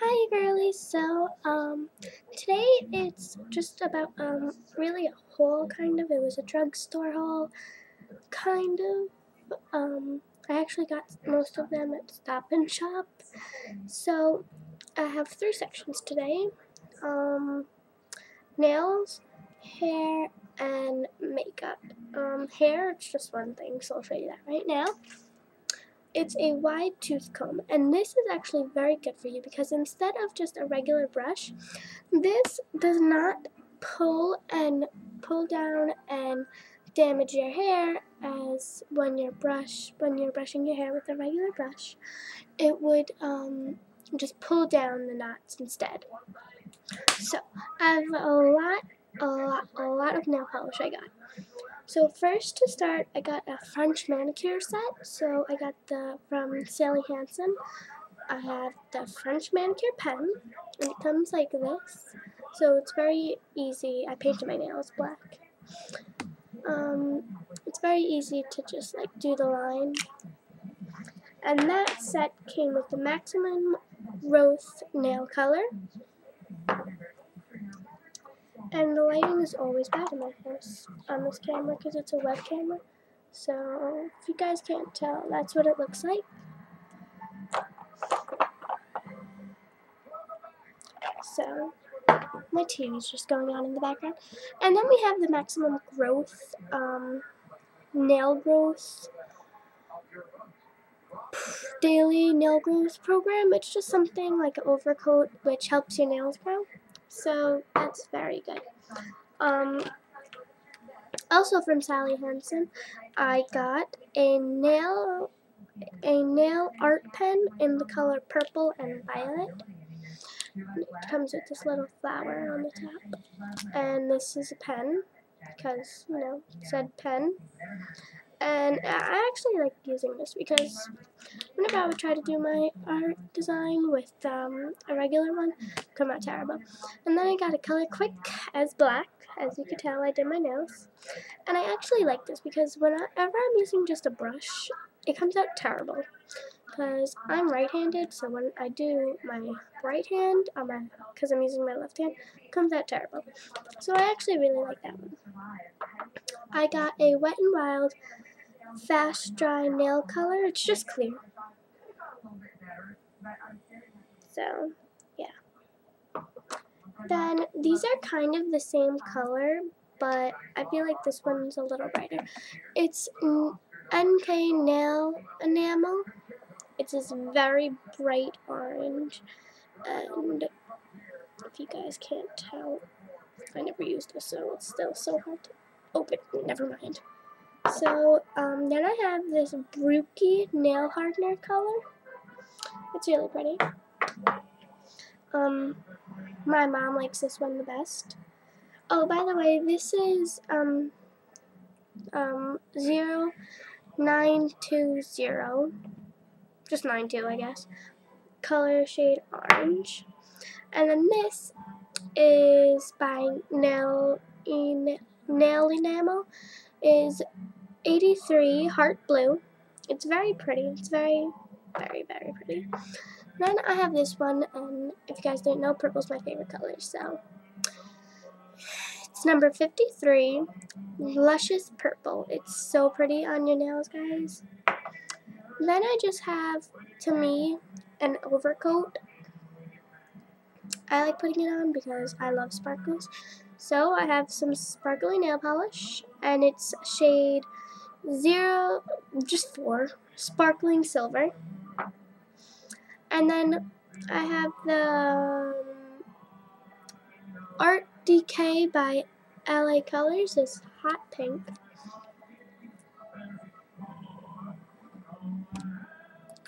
Hi girlies, so um today it's just about um really a haul kind of. It was a drugstore haul kind of. Um I actually got most of them at Stop and Shop. So I have three sections today. Um nails, hair, and makeup. Um hair it's just one thing, so I'll show you that right now. It's a wide tooth comb, and this is actually very good for you because instead of just a regular brush, this does not pull and pull down and damage your hair as when you brush when you're brushing your hair with a regular brush. It would um, just pull down the knots instead. So I have a lot, a lot, a lot of nail polish I got. So first to start, I got a French manicure set. So I got the from Sally Hansen. I have the French manicure pen, and it comes like this. So it's very easy. I painted my nails black. Um, it's very easy to just like do the line. And that set came with the Maximum Growth nail color. And the lighting is always bad in my house on this camera because it's a web camera. So if you guys can't tell, that's what it looks like. So my TV is just going on in the background. And then we have the maximum growth, um, nail growth, daily nail growth program. It's just something like an overcoat which helps your nails grow. So that's very good. Um, also from Sally Hansen, I got a nail a nail art pen in the color purple and violet. It comes with this little flower on the top. And this is a pen because, you know, it said pen. And I actually like using this because whenever I would try to do my art design with um, a regular one, come out terrible. And then I got a color quick as black. As you can tell, I did my nails. And I actually like this because whenever I'm using just a brush, it comes out terrible. Because I'm right-handed, so when I do my right hand, on my because I'm using my left hand, it comes out terrible. So I actually really like that one. I got a Wet n Wild Fast Dry Nail Color. It's just clear. So, yeah. Then, these are kind of the same color, but I feel like this one's a little brighter. It's NK Nail Enamel. It's this very bright orange, and if you guys can't tell, I never used this, so it's still so hard to open. Never mind. So, um, then I have this Brookie nail hardener color. It's really pretty. Um, my mom likes this one the best. Oh, by the way, this is, um, um, 0920, just 92, I guess, color shade orange. And then this is by Nail, in, Nail Enamel, is 83 Heart Blue. It's very pretty. It's very, very, very pretty. Then I have this one, and if you guys didn't know, purple's my favorite color, so. It's number 53, Luscious Purple. It's so pretty on your nails, guys. Then I just have, to me, an overcoat. I like putting it on because I love sparkles. So I have some sparkly nail polish, and it's shade zero, just four, sparkling silver. And then I have the um, Art Deco by LA Colors, this hot pink.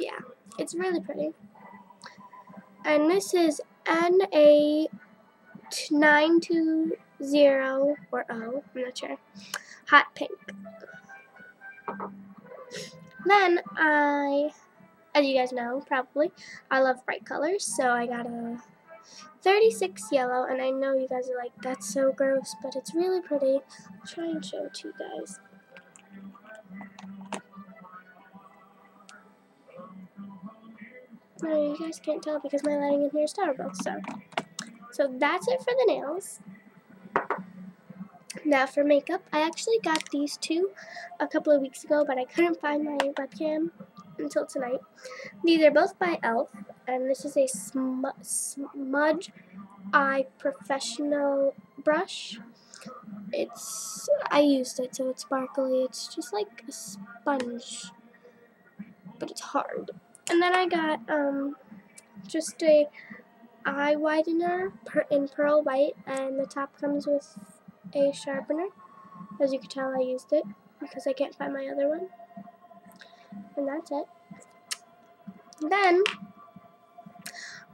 Yeah, it's really pretty. And this is NA920 or O, I'm not sure, hot pink. Then I, as you guys know, probably, I love bright colors, so I got a 36 yellow, and I know you guys are like, that's so gross, but it's really pretty. I'll try and show it to you guys. No, you guys can't tell because my lighting in here is terrible. So, so that's it for the nails. Now for makeup, I actually got these two a couple of weeks ago, but I couldn't find my webcam until tonight. These are both by e.l.f. and this is a sm smudge eye professional brush. It's I used it so it's sparkly. It's just like a sponge, but it's hard. And then I got um just a eye widener in pearl white, and the top comes with a sharpener. As you can tell, I used it because I can't find my other one. And that's it. Then,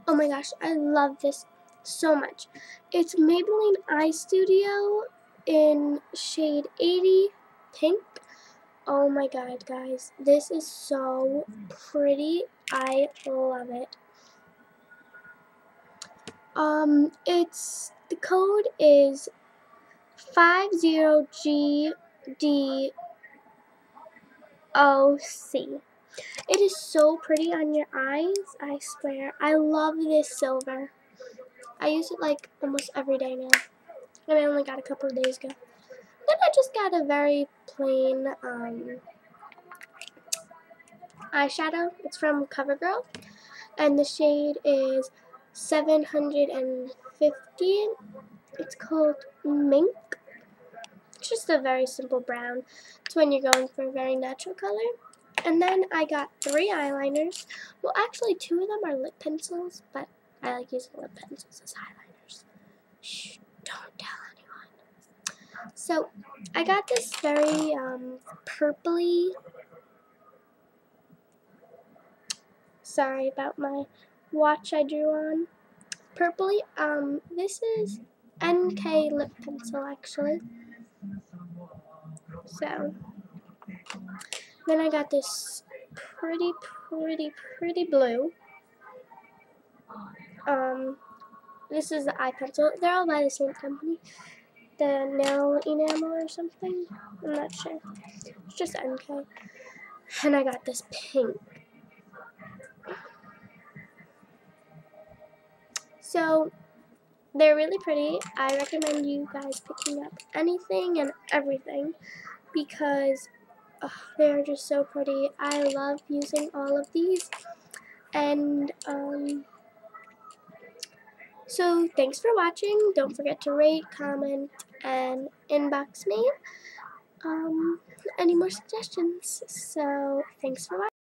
oh my gosh, I love this so much. It's Maybelline Eye Studio in shade 80 pink. Oh my god, guys. This is so pretty. I love it. Um, it's, the code is 50GDOC. It is so pretty on your eyes, I swear. I love this silver. I use it like almost every day now. And I only got a couple of days ago. Then I just got a very plain um, eyeshadow. It's from CoverGirl. And the shade is 750. It's called Mink. Just a very simple brown. It's when you're going for a very natural color. And then I got three eyeliners. Well, actually, two of them are lip pencils, but I like using lip pencils as highlighters. Shh, don't tell anyone. So, I got this very um, purpley, sorry about my watch I drew on, purpley, um, this is NK lip pencil actually. So, then I got this pretty, pretty, pretty blue. Um, this is the eye pencil. They're all by the same company. The nail enamel or something. I'm not sure. It's just NK. And I got this pink. So, they're really pretty. I recommend you guys picking up anything and everything because oh, they're just so pretty. I love using all of these. And, um, so thanks for watching. Don't forget to rate, comment, and inbox me um, any more suggestions. So thanks for watching.